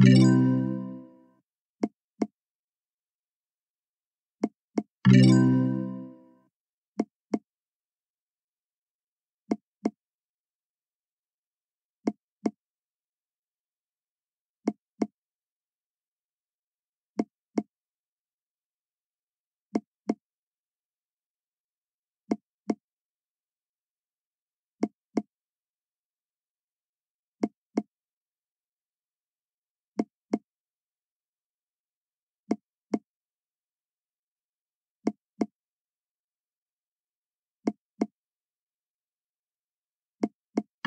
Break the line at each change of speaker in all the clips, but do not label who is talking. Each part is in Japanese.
Yeah.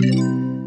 you